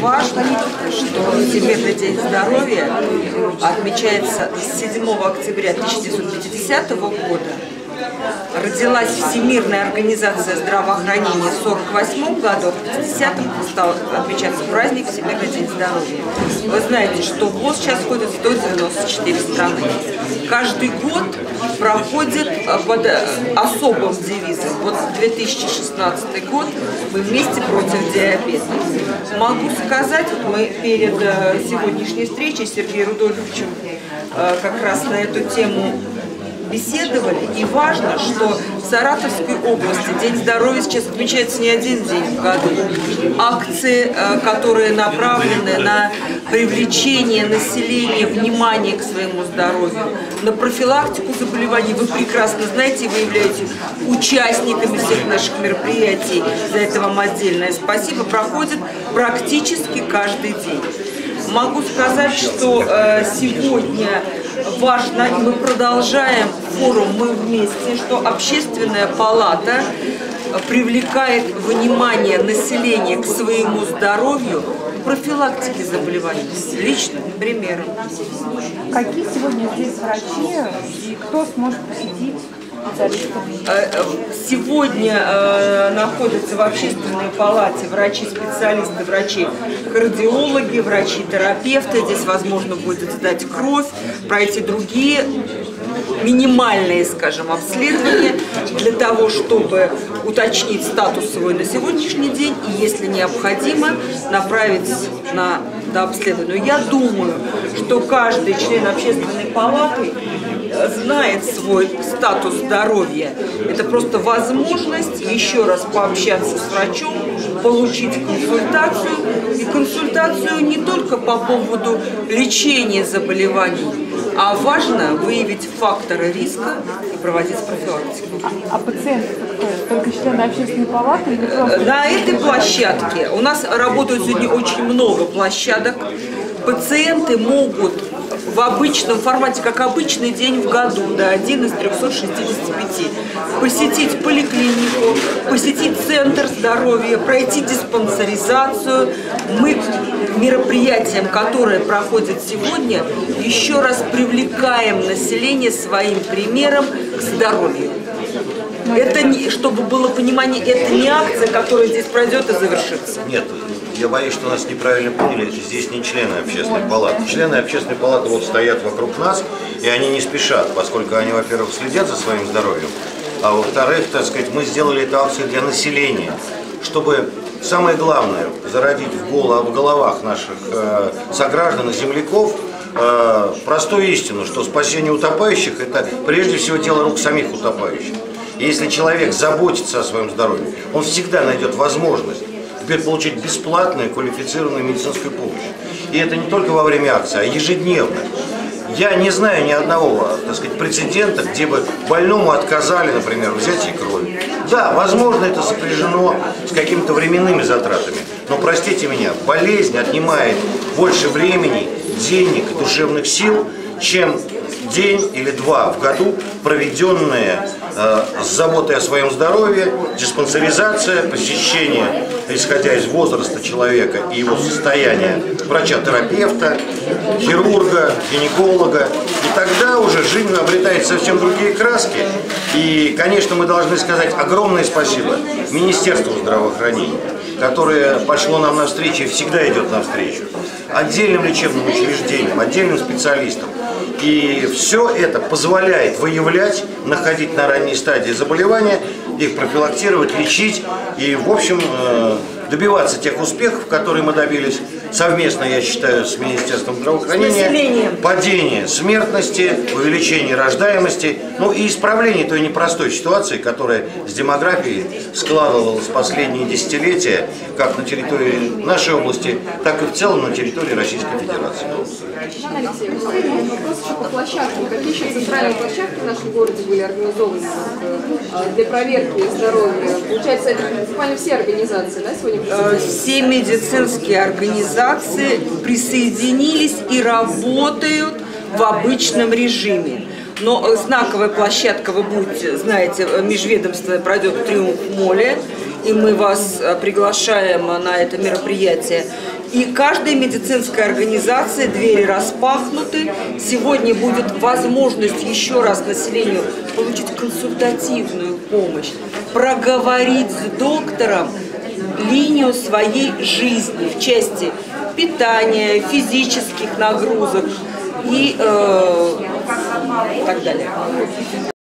Важно, что Всемирный день здоровья отмечается с 7 октября 1950 года. Родилась Всемирная организация здравоохранения в 1948 году, а в 50-м стал отмечаться праздник Всемирный день здоровья. Вы знаете, что ВОЗ сейчас входит в 194 страны. Каждый год проходит э, под э, особым девизом. Вот 2016 год мы вместе против диабета. Могу сказать, вот мы перед э, сегодняшней встречей Сергеем Рудольфовичем как раз на эту тему беседовали, и важно, что в Саратовской области День здоровья сейчас отмечается не один день в году. Акции, э, которые направлены на привлечение населения внимания к своему здоровью, на профилактику заболеваний. Вы прекрасно знаете, вы являетесь участниками всех наших мероприятий. За это вам отдельное спасибо. Проходит практически каждый день. Могу сказать, что э, сегодня важно, и мы продолжаем форум «Мы вместе», что общественная палата привлекает внимание населения к своему здоровью. Профилактики заболеваний, личным примером. Какие сегодня здесь врачи и кто сможет посетить сегодня э, находятся в общественной палате врачи-специалисты, врачи-кардиологи, врачи-терапевты. Здесь возможно будет сдать кровь, пройти другие минимальные, скажем, обследования для того, чтобы уточнить статус свой на сегодняшний день и, если необходимо, направить на дообследование. Я думаю, что каждый член общественной палаты знает свой статус здоровья. Это просто возможность еще раз пообщаться с врачом, получить консультацию. И консультацию не только по поводу лечения заболеваний, а важно выявить факторы риска и проводить профилактику. А, а пациенты Только члены общественной палаты или просто? На этой площадке у нас работают сегодня очень много площадок. Пациенты могут в обычном формате, как обычный день в году, да, один из 365. Посетить поликлинику, посетить центр здоровья, пройти диспансеризацию. Мы к мероприятиям, которые проходят сегодня, еще раз привлекаем население своим примером к здоровью. Это, не, чтобы было понимание, это не акция, которая здесь пройдет и завершится. Нет, я боюсь, что нас неправильно поняли, здесь не члены общественной палаты. Члены общественной палаты вот стоят вокруг нас, и они не спешат, поскольку они, во-первых, следят за своим здоровьем, а во-вторых, так сказать, мы сделали эту акцию для населения, чтобы самое главное, зародить в, голо, в головах наших э, сограждан и земляков э, простую истину, что спасение утопающих – это прежде всего дело рук самих утопающих. И если человек заботится о своем здоровье, он всегда найдет возможность теперь получить бесплатную квалифицированную медицинскую помощь. И это не только во время акции, а ежедневно. Я не знаю ни одного, так сказать, прецедента, где бы больному отказали, например, взять ей кровь. Да, возможно, это сопряжено с какими-то временными затратами. Но, простите меня, болезнь отнимает больше времени, денег душевных сил, чем день или два в году, проведенные с заботой о своем здоровье, диспансеризация, посещение, исходя из возраста человека и его состояния, врача-терапевта, хирурга, гинеколога. И тогда уже жизнь обретает совсем другие краски. И, конечно, мы должны сказать огромное спасибо Министерству здравоохранения, которое пошло нам навстречу и всегда идет навстречу, отдельным лечебным учреждениям, отдельным специалистам, и все это позволяет выявлять, находить на ранней стадии заболевания, их профилактировать, лечить и, в общем, э, добиваться тех успехов, которые мы добились совместно, я считаю, с Министерством здравоохранения. Падение смертности, увеличение рождаемости, ну и исправление той непростой ситуации, которая с демографией складывалась последние десятилетия, как на территории нашей области, так и в целом на территории Российской Федерации. Алексей, вопрос еще по площадкам. Какие еще центральные площадки в нашем городе были организованы э, для проверки здоровья? Получается, это буквально все организации, да, сегодня Э, все медицинские организации присоединились и работают в обычном режиме. Но знаковая площадка, вы будете, знаете, межведомственная пройдет Триумф Моле. и мы вас э, приглашаем на это мероприятие. И каждая медицинская организация, двери распахнуты. Сегодня будет возможность еще раз населению получить консультативную помощь, проговорить с доктором линию своей жизни в части питания, физических нагрузок и э, так далее.